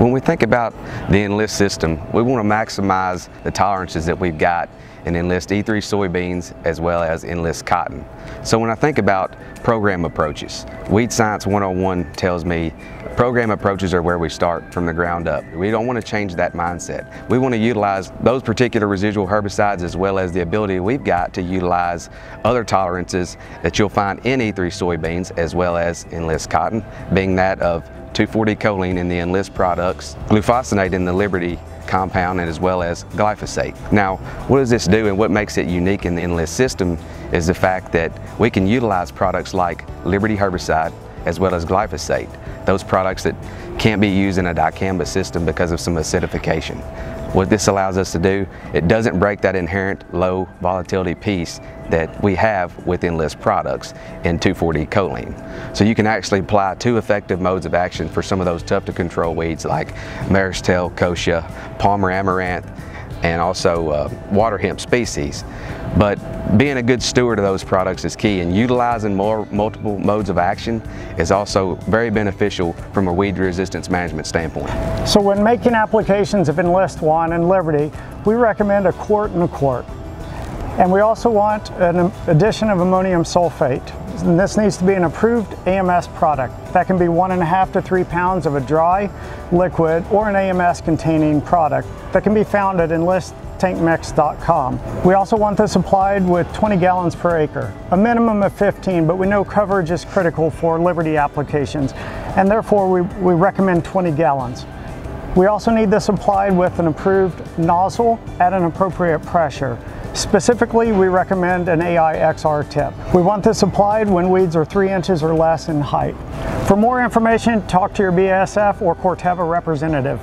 When we think about the Enlist system, we want to maximize the tolerances that we've got in Enlist E3 soybeans as well as Enlist cotton. So when I think about program approaches, Weed Science 101 tells me program approaches are where we start from the ground up. We don't want to change that mindset. We want to utilize those particular residual herbicides as well as the ability we've got to utilize other tolerances that you'll find in E3 soybeans as well as Enlist cotton, being that of 2,4-D choline in the Enlist products, glufosinate in the Liberty compound and as well as glyphosate. Now, what does this do and what makes it unique in the Enlist system is the fact that we can utilize products like Liberty herbicide as well as glyphosate, those products that can't be used in a dicamba system because of some acidification. What this allows us to do, it doesn't break that inherent low volatility piece that we have with Enlist products in 2,4-D choline. So you can actually apply two effective modes of action for some of those tough to control weeds like mare's tail, kochia, Palmer amaranth, and also uh, water hemp species. But being a good steward of those products is key and utilizing more multiple modes of action is also very beneficial from a weed resistance management standpoint. So when making applications of Enlist One and Liberty, we recommend a quart and a quart. And we also want an addition of ammonium sulfate. And this needs to be an approved AMS product. That can be one and a half to three pounds of a dry, liquid, or an AMS containing product that can be found at enlisttankmix.com. We also want this applied with 20 gallons per acre, a minimum of 15, but we know coverage is critical for Liberty applications, and therefore we, we recommend 20 gallons. We also need this applied with an approved nozzle at an appropriate pressure. Specifically, we recommend an AIXR tip. We want this applied when weeds are three inches or less in height. For more information, talk to your BASF or Corteva representative.